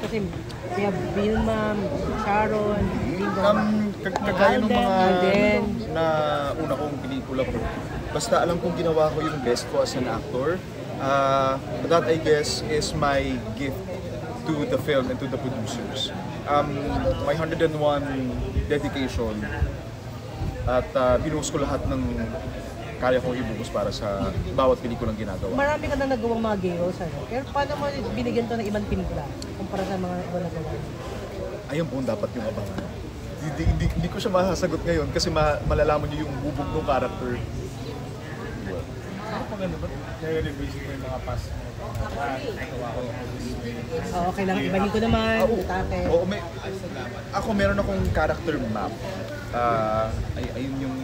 Kasi have Vilma, Sharon, kag- kagaya ng mga Alden. na una kong pelikula ko. Basta alam kong ginawa ko yung best ko as an actor. Uh, that I guess is my gift to the film and to the producers. Um, my 101 dedication at uh, binuhos ko lahat ng kaya kong ibuhos para sa bawat pelikulang ginagawa. Marami ka na nagawang mga gay roles, ano? Pero paano mo binigyan to ng ibang timpla kumpara sa mga iba nagawa? Ayun po ang dapat yung abangan. Hindi, hindi, hindi ko siya masasagot ngayon kasi ma- malalaman niyo yung bubog ng character. Ako pag ano ba, nare-revisit mo yung mga past. Ah, ko Oo, kailangan ibahin ko naman, atake. Oo, may, ako meron akong character map. Ah, ay, ayun yung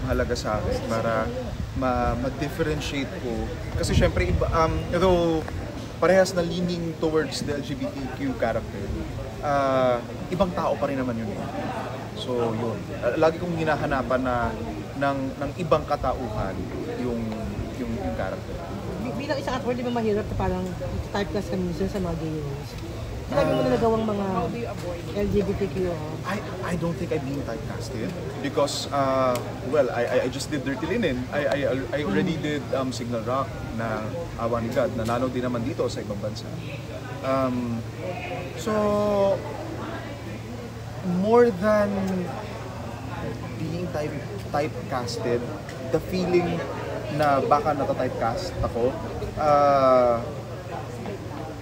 mahalaga sa akin para ma- ma-differentiate ko. Kasi syempre, iba, um, though parehas na leaning towards the LGBTQ character, ah, ibang tao pa rin naman yun. eh. So yun, Ah, lagi kong hinahanapan na ng, ng ibang katauhan yung, yung, yung character. Bi- Bilang isang actor, di ba mahirap na parang typecast ka minsan sa mga gay? Marami mo na nagawang mga LGBTQ. oh. I I don't think I'm being typecasted because uh, well I I- just did Dirty Linen. I I, I already did um, Signal Rock na Awa ni God. Nanalo din naman dito sa ibang bansa. Um, so more than being type typecasted, the feeling na baka nata-typecast ako, uh,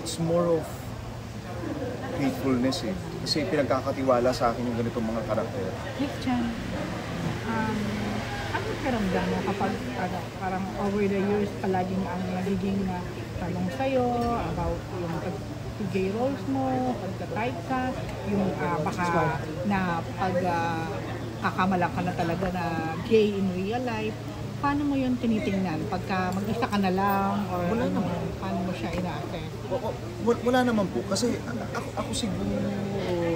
it's more of faithfulness eh. Kasi pinagkakatiwala sa akin yung ganitong mga karakter. Christian, um, ano karamdam mo kapag ano, parang over the years palaging ang nagiging uh, tanong sa'yo about yung gay roles mo, pagka-typecast, yung ah, baka na pag uh, kakamalang ka na talaga na gay in real life, paano mo yun tinitingnan? Pagka mag-isa ka na lang or Wala ano, naman. paano mo siya ina-assess? Wa- wa- Wala naman po. Kasi ako, ako siguro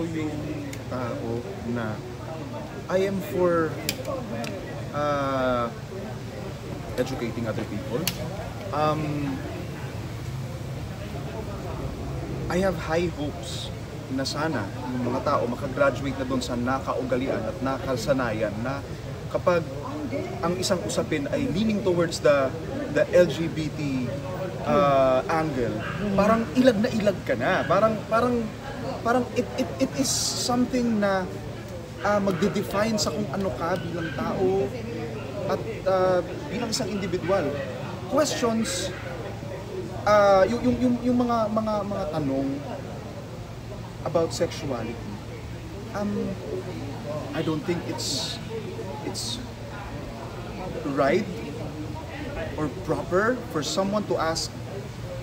yung tao na I am for uh, educating other people. Um, I have high hopes na sana yung mga tao makagraduate na doon sa nakaugalian at nakasanayan na kapag ang isang usapin ay leaning towards the the LGBT uh, angle, parang ilag na ilag ka na. Parang parang parang it it, it is something na uh, magde-define sa kung ano ka bilang tao at uh, bilang isang individual. Questions uh, yung, yung, yung, yung mga mga mga tanong about sexuality. Um, I don't think it's it's right or proper for someone to ask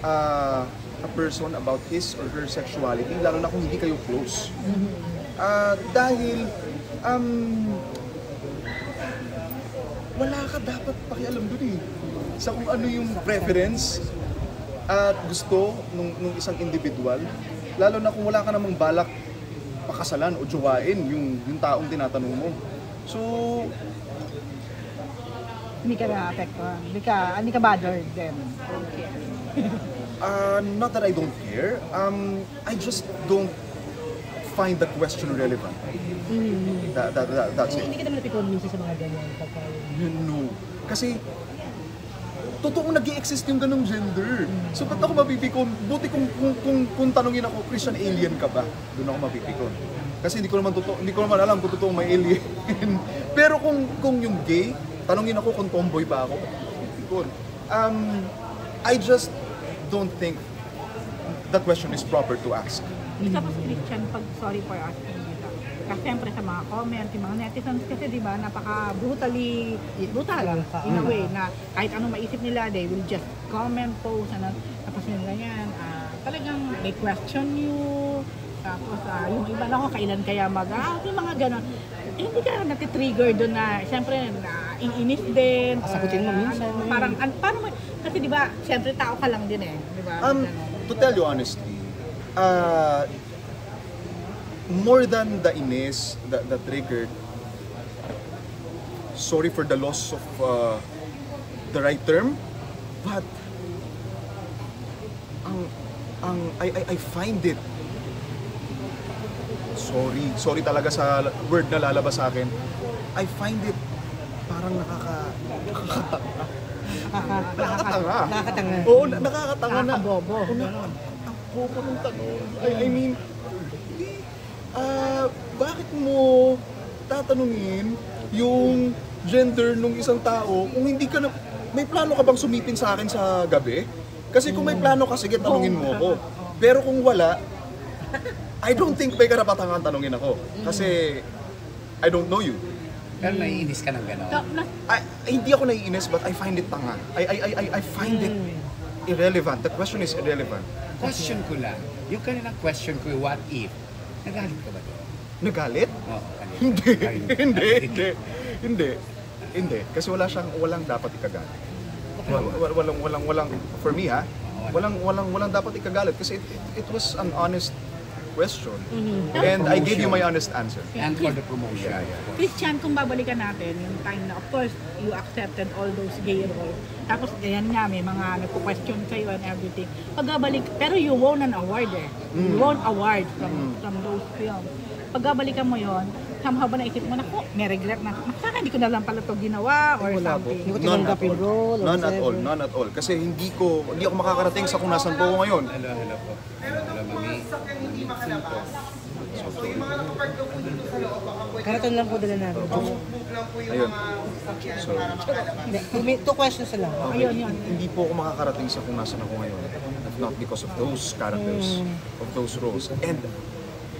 uh, a person about his or her sexuality, lalo na kung hindi kayo close. Ah, dahil um, wala ka dapat pakialam dun eh. Sa kung ano yung preference at gusto nung, nung isang individual. Lalo na kung wala ka namang balak pakasalan o jowain yung, yung taong tinatanong mo. So, Hindi ka na-apektuhan, hindi ka, hindi ka bothered then. uh, not that I don't care. Um, I just don't find the question relevant. That, that, that, that's it. Hindi ka naman napikon minsan sa mga ganyan. No. Kasi, totoo nag exist yung ganong gender. So, ba't ako mapipikon? Buti kung, kung, kung, kung tanongin ako, Christian alien ka ba? Doon ako mapipikon. Kasi hindi ko naman totoo, hindi ko naman alam kung totoo may alien. Pero kung kung yung gay, tanongin ako kung tomboy ba ako. Um, I just don't think that question is proper to ask. Tapos Christian, pag sorry for asking dito. Kasi siyempre sa mga comments, yung mga netizens kasi di ba napaka brutally brutal in a way na kahit anong maisip nila, they will just comment, post, ano, tapos yung ganyan, ah, talagang they question you, tapos ah, yung iba na kailan kaya mag, ah, yung mga ganon. Eh, hindi ka natitrigger doon na, siyempre, na iinis din. Sagutin mo minsan. ano, parang, an, parang, kasi di ba, siyempre tao ka lang din eh. Di ba? Um, to tell you honestly, uh, more than the inis, the, the triggered, sorry for the loss of uh, the right term, but ang, ang, I, I, I find it sorry, sorry talaga sa word na lalabas sa akin. I find it parang nakaka... nakakatanga. Nakaka- Nakakatanga. Nakakatanga. Oo, na- nakakatanga na. Nakakabobo. Ang bobo ng tanong. I, I mean, di, ah, bakit mo tatanungin yung gender ng isang tao kung hindi ka na, may plano ka bang sumipin sa akin sa gabi? Kasi kung may plano ka, sige, tanungin mo ako. Pero kung wala, I don't think may karapatan kang tanungin ako. Kasi, I don't know you. Pero naiinis ka ng gano'n. I, hindi ako naiinis but I find it tanga. I, I, I, I- find it irrelevant. The question is irrelevant. Question ko lang, yung kanilang question ko, what if? Nagalit ka ba doon? Nagalit? Oo, kanina. Hindi. Hindi. Hindi. Hindi. Hindi. Kasi wala siyang, walang dapat ikagalit. Wal- wal- Walang, walang, walang, for me ha, walang, walang, walang dapat ikagalit. Kasi it, it, it was an honest question. And I gave you my honest answer. And for the promotion. Yeah, yeah. Christian, kung babalikan natin, yung time na, of course, you accepted all those gay roles. Tapos, ganyan nga, may mga nagpo-question sa'yo and everything. Pagbabalik, pero you won an award eh. You Mm. won award from, from those films. Pagbabalikan mo yon somehow ba naisip mo na, ko, may regret na, sana hindi ko na lang pala ito ginawa or Wala po. something. Hindi ko None tinanggap at yung all. role or None at all. None at all. Kasi hindi ko, hindi ako makakarating sa kung nasan po ako ngayon. Hello, hello po. Hello, hello, mami. Mami, po. Karaton lang po dala namin. Ayun. So, Hindi, two, mi- two questions lang. Ayun, yun. hindi po ako makakarating sa kung nasan ako ngayon. Not because of those characters, of those roles. And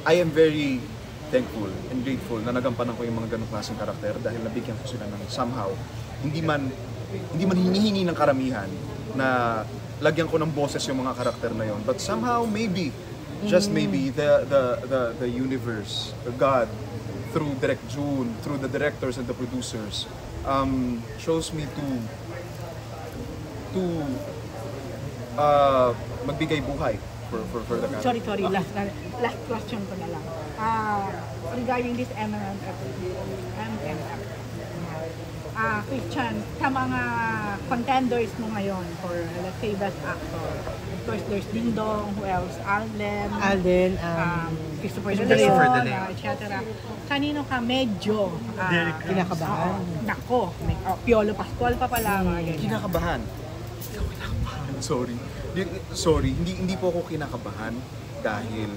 I am very thankful and grateful na nagampanan ko yung mga ganong klaseng karakter dahil nabigyan ko sila ng somehow, hindi man hindi man hinihingi ng karamihan na lagyan ko ng boses yung mga karakter na yon but somehow maybe just maybe the the the the universe the God through Direct June through the directors and the producers um shows me to to uh, magbigay buhay for for for the character. Sorry, sorry. Last, last question ko na lang. Ah, regarding this MMF, MMF, ah, Christian, sa mga contenders mo ngayon for, let's say, Best Actor, of course, there's Ding Dong, who else? Alden, Alden, um, um, Christopher De Christopher Leon, De Leon. ah, etc. Kanino ka medyo ah, Kinakabahan. oo, nako, may, oh, Piolo Pascual pa pala, mga ganyan. kinakabahan. Kinakabahan. Sorry. Sorry, hindi hindi po ako kinakabahan dahil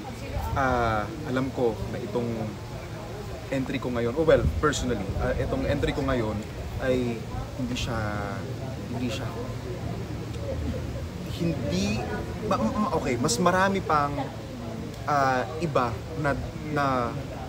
ah, alam ko na itong entry ko ngayon, oh well, personally, ah, itong entry ko ngayon ay hindi siya hindi siya hindi okay, mas marami pang ah, iba na na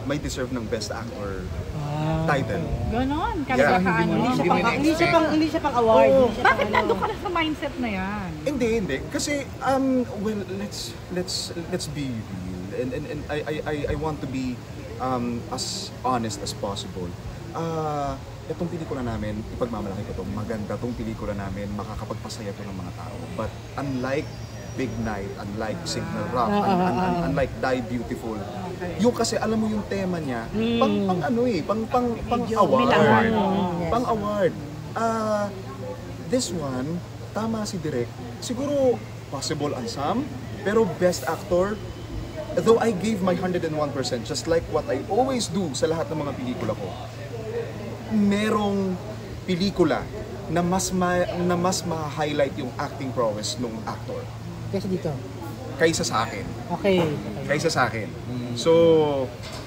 may deserve ng best actor Ah. title. Ganon, Yeah. kasi Hindi siya Hindi pang, mo hindi siya pang, hindi siya pang award. Hindi siya pang Bakit ano. nandun ka na sa mindset na yan? Hindi, hindi. Kasi um well, let's let's let's be real. And and, and I, I I I want to be um as honest as possible. Ah, itong pelikula namin, ipagmamalaki ko to, maganda tong pelikula namin, makakapagpasaya to ng mga tao. But unlike Big Night, unlike Signal Rock, Ah, un- ah, un- un- ah. unlike Die Beautiful, Okay. yung kasi alam mo yung tema niya, Mm. pang pang ano eh, pang pang pang award. Yes. Pang award. Ah, this one, tama si Direk. Siguro possible on some, pero best actor, though I gave my 101%, just like what I always do sa lahat ng mga pelikula ko, merong pelikula na mas ma, na mas ma-highlight yung acting prowess ng actor Kasi dito. kaysa sa akin. Okay. Kaysa sa akin. So,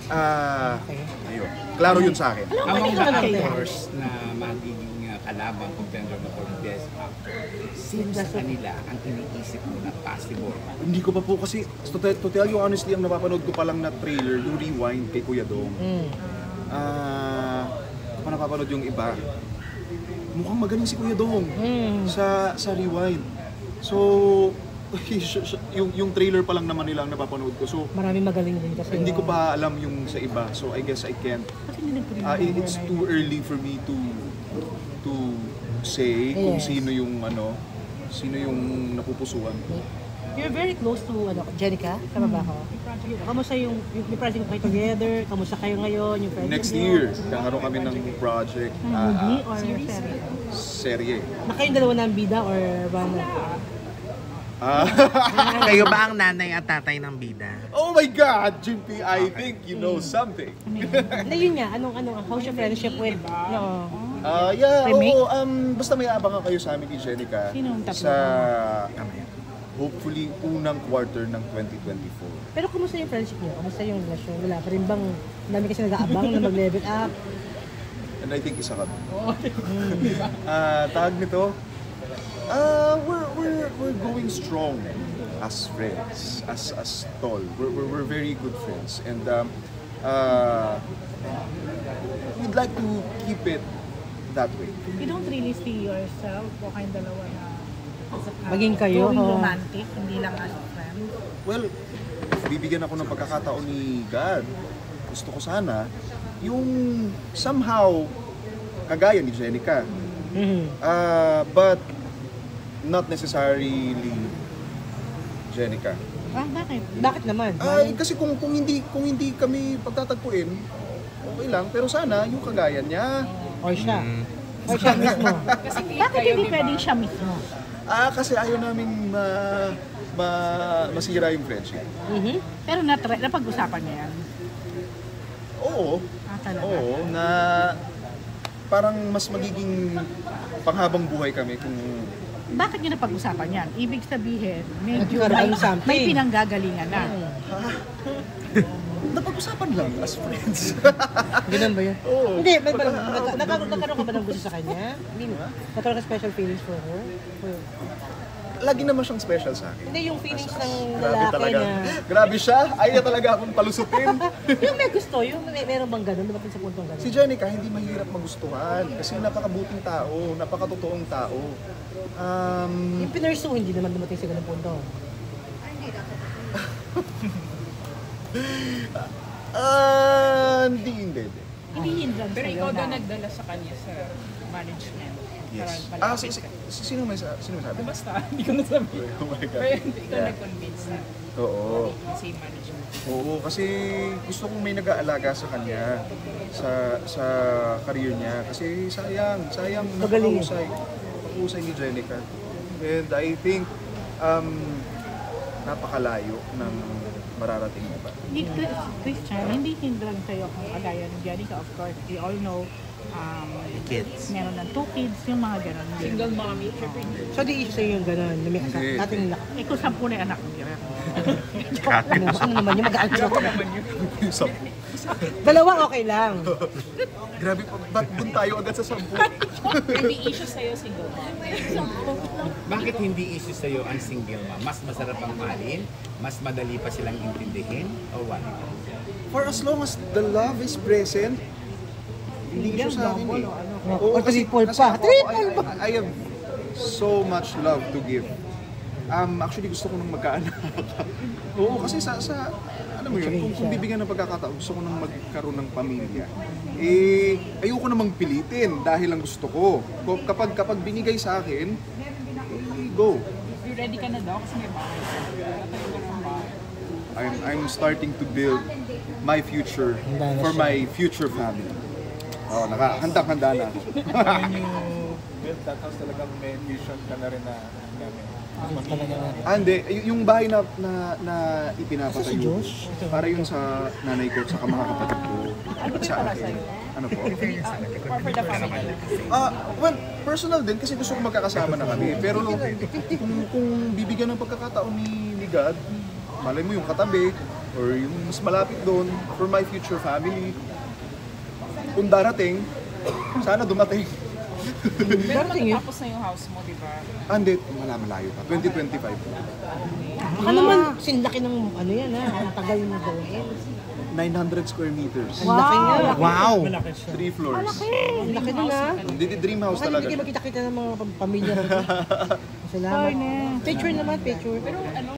ah, Okay. ayun. Klaro yun sa akin. Alam mo, Among the ano kayo? actors na magiging uh, kalaban contender mo for best actor, sino sa kanila ang iniisip mo na possible? Hindi ko pa po kasi, to, tell- to tell you honestly, ang napapanood ko pa lang na trailer, yung Rewind kay Kuya Dong. Mm. Ah, hindi ko pa napapanood yung iba. Mukhang magaling si Kuya Dong Mm. sa sa Rewind. So, yung, yung trailer pa lang naman nila ang napapanood ko. So, Marami magaling din kasi. hindi ko pa alam yung sa iba. So, I guess I can't. Ng it- it's too early for me to to say kung Yes. sino yung ano, sino yung napupusuan ko. You're very close to ano, Jenica, tama ba ako? Kamusta yung, yung may project kayo together? Kamusta kayo ngayon? Yung friendship Next year, kakaroon kami ng project, ah, Movie ah, or series? serye. Na kayong dalawa na ang bida or one? Kayo ba ang nanay at tatay ng bida? oh my God, Jimpy, I think you know something. Hindi, yun nga. Anong, anong, how's your friendship with, no, Ah, yeah, Remake? oo, um, basta may abangan kayo sa amin ni Jenica Sino ang tatlo? sa hopefully unang quarter ng 2024. Pero kumusta yung friendship niyo? Kumusta yung relasyon? Wala pa rin bang, ang dami kasi nag-aabang na mag-level up. And I think isa kami. Ah, tawag nito, ah, we're, we're, we're going strong as friends, as as tall. We're, we're, we're very good friends. And um, uh, we'd like to keep it that way. You don't really see yourself o kayong dalawa na as a couple, Maging kayo, going romantic, hindi lang as friends. Well, bibigyan ako ng pagkakataon ni God. Gusto ko sana yung somehow kagaya ni Jenica. Mhm. Ah, but not necessarily Jenica. Ah, bakit? Bakit naman? Ay, kasi kung kung hindi kung hindi kami pagtatagpuin, okay lang, pero sana yung kagaya niya. Or siya? Or siya mismo? Bakit hindi pwedeng siya mismo? Ah, kasi ayaw namin ma, ma masira yung friendship. Mhm. Pero nat- napag-usapan niya yan. Oo, Ah, talaga. oo, na parang mas magiging panghabang buhay kami kung Bakit niyo napag-usapan yan? Ibig sabihin, medyo may, may pinanggagalingan na. napag-usapan lang as friends. Ganun ba yun? Oo. Hindi, may parang, nagka- nagkaroon, nagkaroon ka ba ng gusto sa kanya? Hindi mo? Nagkaroon ka special feelings for her? For- Lagi naman siyang special sa akin. Hindi, yung feelings ng Grabe lalaki talaga. na... Grabe siya. Ayaw talaga akong palusutin. yung may gusto, yung may, meron bang ganun? Dumating sa puntong ganun? Si Jenica, hindi mahirap magustuhan kasi napakabuting tao, napakatotoong tao. Um, Yung pinursu, hindi naman dumating sa ganung punto. ah, hindi, hindi, hindi. Hindi hindrance Pero sa'yo ikaw na. daw nagdala sa kanya sa management. Yes. Ah, si, si, sino may, sa- sino may sabi? Basta, hindi ko nasabi. Oh my God. Pero hindi, ikaw Yeah. nag-convince na Oo. same management. Oo, kasi gusto kong may nag-aalaga sa kanya sa sa career niya kasi sayang, sayang Magaling. napakahusay. Napakahusay ni Jenica. And I think um napakalayo ng mararating niya pa. Hindi, Christian, hindi hindrance sa'yo kung kagaya ng Jenica. Of course, we all know, um, Kids. meron ng two kids, yung mga ganun. din. Single mommy, syempre. So, di issue sa'yo yung ganun, na may asa- Hindi. ating lak. Eh kung sampu na yung anak mo, Jeff. Ano, ano naman yung ko? Yung sampu. Dalawa okay lang. Grabe, ba't dun tayo agad sa sampu? Hindi issue sa'yo single mommy. Bakit hindi issue sa'yo ang single mom? Mas masarap ang mahalin? Mas madali pa silang intindihin? O what? For as long as the love is present, hindi issue sa akin eh. Oo, Or triple kasi pa. Triple I, I have so much love to give. Um, actually, gusto ko nang magkaanak. Oo, kasi sa, sa ano mo yun, kung, kung bibigyan ng pagkakataon, gusto ko nang magkaroon ng pamilya. Eh, ayoko namang pilitin dahil lang gusto ko. Kapag, kapag binigay sa akin, eh, go. You ready ka na daw kasi may bahay. I'm, I'm starting to build my future for siya. my future family. Oh, naka, handang-handa na ako. When you build that house, talagang may vision ka na rin na gamit. Ah, hindi. Y- yung bahay na, na, na ipinapatayo. Si? Para yun sa nanay ko sa mga kapatid ko. At sa akin. Ano po? Or for the family. Ah, well, personal din kasi gusto ko magkakasama na kami. Pero kung, kung bibigyan ng pagkakataon ni, ni God, malay mo yung katabi or yung mas malapit doon for my future family. Kung darating, sana dumating. Pero Darating yun. matatapos na yung house mo, di ba? Ah, hindi, wala malayo pa. 2025. Baka naman, sinlaki ng ano yan ha. Ang tagal mo gawin. 900 square meters. Ang laki nga. Wow! Three floors. Ang laki nun ha. Hindi, dream house Baka talaga. hindi kayo magkita-kita ng mga pam- pamilya. Salamat. Picture naman, picture. Pero ano,